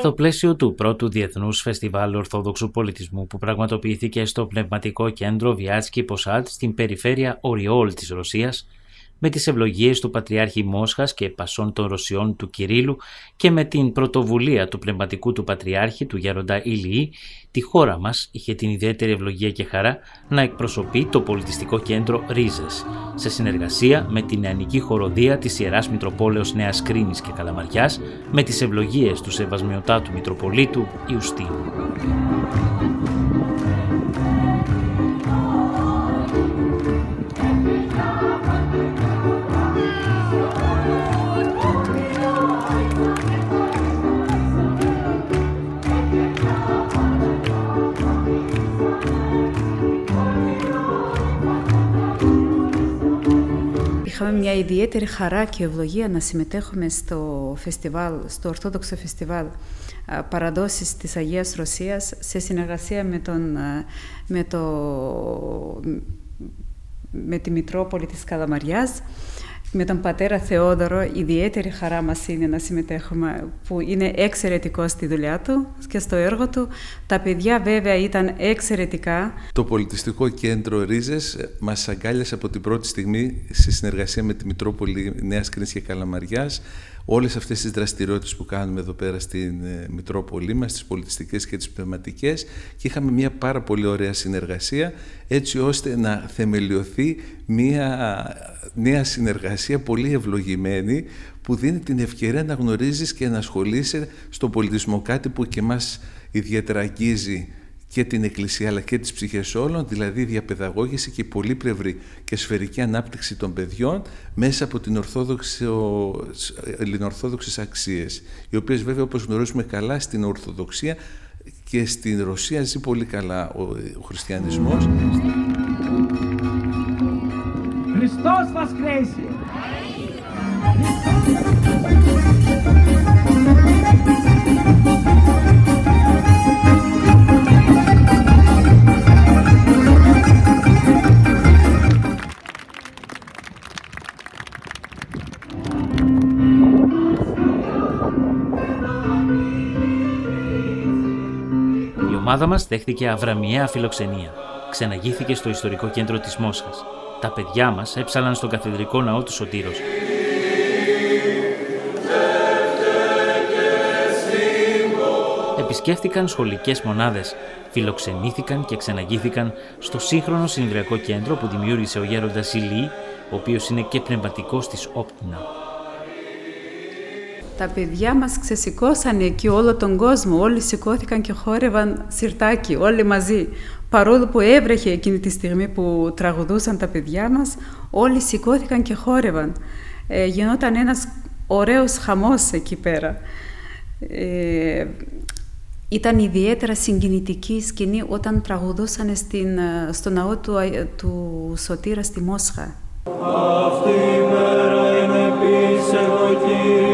Στο πλαίσιο του πρώτου Διεθνούς Φεστιβάλ Ορθόδοξου Πολιτισμού που πραγματοποιήθηκε στο Πνευματικό Κέντρο Βιάτσκι Ποσάτ στην περιφέρεια Οριόλ της Ρωσίας, με τις ευλογίες του Πατριάρχη Μόσχας και Πασών των Ρωσιών του Κυρίλου και με την πρωτοβουλία του πνευματικού του Πατριάρχη του Γέροντα Ηλιή, τη χώρα μας είχε την ιδιαίτερη ευλογία και χαρά να εκπροσωπεί το πολιτιστικό κέντρο Ρίζες, σε συνεργασία με την νεανική χοροδία της Ιεράς Μητροπόλεως Νέας Κρίνης και Καλαμαριάς, με τις ευλογίες του Σεβασμιωτάτου Μητροπολίτου Ιουστίνου. Είχαμε μια ιδιαίτερη χαρά και ευλογία να συμμετέχουμε στο φεστιβάλ, στο Ορθόδοξο Φεστιβάλ Παραδόσεις της Αγίας Ρωσίας σε συνεργασία με, τον, με, το, με τη Μητρόπολη της Καλαμαριάς με τον πατέρα Θεόδωρο ιδιαίτερη χαρά μας είναι να συμμετέχουμε που είναι εξαιρετικό στη δουλειά του και στο έργο του. Τα παιδιά βέβαια ήταν εξαιρετικά. Το πολιτιστικό κέντρο Ρίζες μας αγκάλιασε από την πρώτη στιγμή σε συνεργασία με τη Μητρόπολη Νέας Κρίνης και Καλαμαριάς όλες αυτές τις δραστηριότητες που κάνουμε εδώ πέρα στην ε, Μητρόπολη μας, τις πολιτιστικές και τις πνευματικές και είχαμε μια πάρα πολύ ωραία συνεργασία έτσι ώστε να θεμελιωθεί μια νέα συνεργασία πολύ ευλογημένη που δίνει την ευκαιρία να γνωρίζεις και να ασχολείσαι στο πολιτισμό κάτι που και μας ιδιαίτερα αγγίζει και την Εκκλησία αλλά και τις ψυχές όλων, δηλαδή η διαπαιδαγώγηση και η πολύπλευρη και σφαιρική ανάπτυξη των παιδιών μέσα από την ορθόδοξη, ελληνοορθόδοξες αξίες, οι οποίες βέβαια όπως γνωρίζουμε καλά στην Ορθοδοξία και στην Ρωσία ζει πολύ καλά ο, ο χριστιανισμός. Χριστός Βασκρέσει! ομάδα μας δέχτηκε αβραμιαία φιλοξενία. Ξεναγήθηκε στο ιστορικό κέντρο της Μόσχας. Τα παιδιά μας έψαλαν στον καθεδρικό ναό του Σωτήρος. Επισκέφτηκαν σχολικές μονάδες, φιλοξενήθηκαν και ξεναγήθηκαν στο σύγχρονο συνεδριακό κέντρο που δημιούργησε ο γέροντας Ηλί, ο οποίος είναι και πνευματικός της Όπτινα. Τα παιδιά μας ξεσηκώσαν εκεί όλο τον κόσμο. Όλοι σηκώθηκαν και χόρευαν σιρτάκι, όλοι μαζί. Παρόλο που έβρεχε εκείνη τη στιγμή που τραγουδούσαν τα παιδιά μας, όλοι σηκώθηκαν και χόρευαν. Ε, γινόταν ένας ωραίος χαμός εκεί πέρα. Ε, ήταν ιδιαίτερα συγκινητική σκηνή όταν τραγουδούσαν στην, ε, στο ναό του, του Σωτήρα στη Μόσχα. Αυτή η μέρα είναι πίσω